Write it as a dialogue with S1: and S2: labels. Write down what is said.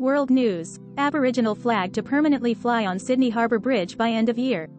S1: World News. Aboriginal flag to permanently fly on Sydney Harbour Bridge by end of year.